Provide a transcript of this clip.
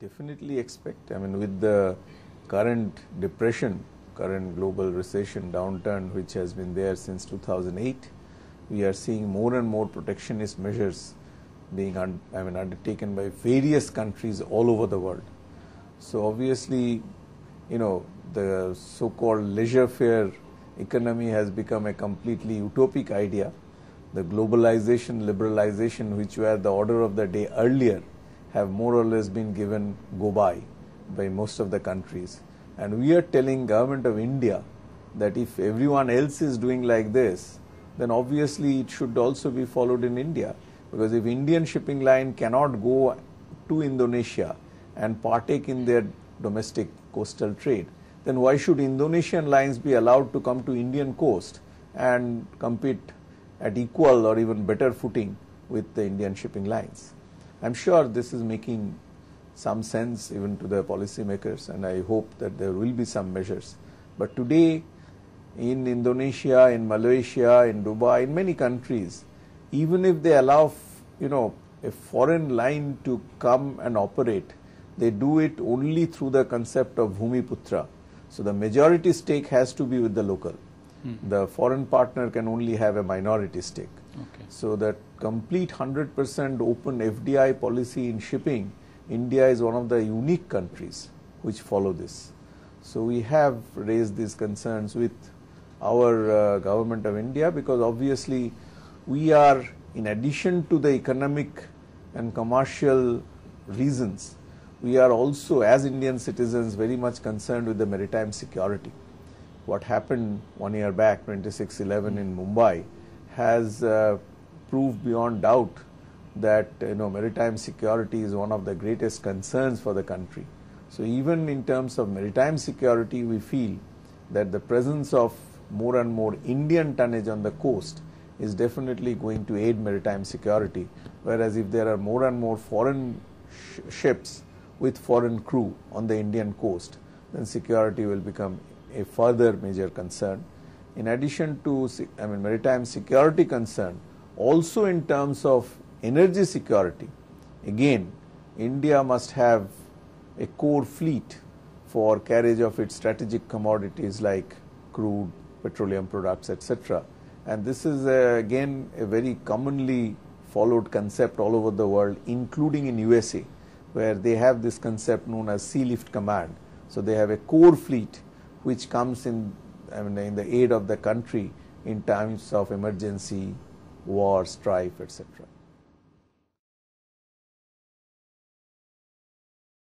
definitely expect, I mean, with the current depression, current global recession downturn, which has been there since 2008, we are seeing more and more protectionist measures being un, I mean, undertaken by various countries all over the world. So obviously, you know, the so-called laissez-faire economy has become a completely utopic idea. The globalization, liberalization, which were the order of the day earlier, have more or less been given go by by most of the countries. And we are telling government of India that if everyone else is doing like this, then obviously it should also be followed in India. Because if Indian shipping line cannot go to Indonesia and partake in their domestic coastal trade, then why should Indonesian lines be allowed to come to Indian coast and compete at equal or even better footing with the Indian shipping lines? I'm sure this is making some sense even to the policymakers and I hope that there will be some measures. But today in Indonesia, in Malaysia, in Dubai, in many countries, even if they allow, you know, a foreign line to come and operate, they do it only through the concept of Bhumiputra. So the majority stake has to be with the local. Hmm. The foreign partner can only have a minority stake. Okay. So that complete 100% open FDI policy in shipping, India is one of the unique countries which follow this. So we have raised these concerns with our uh, government of India because obviously we are in addition to the economic and commercial reasons we are also as Indian citizens very much concerned with the maritime security. What happened one year back 2611 in Mumbai has uh, proved beyond doubt that you know maritime security is one of the greatest concerns for the country. So even in terms of maritime security we feel that the presence of more and more Indian tonnage on the coast is definitely going to aid maritime security whereas if there are more and more foreign sh ships with foreign crew on the Indian coast, then security will become a further major concern. In addition to I mean, maritime security concern, also in terms of energy security, again, India must have a core fleet for carriage of its strategic commodities like crude, petroleum products, etc. And this is uh, again a very commonly followed concept all over the world, including in USA where they have this concept known as sea lift command. So they have a core fleet which comes in, I mean, in the aid of the country in times of emergency, war, strife, etc.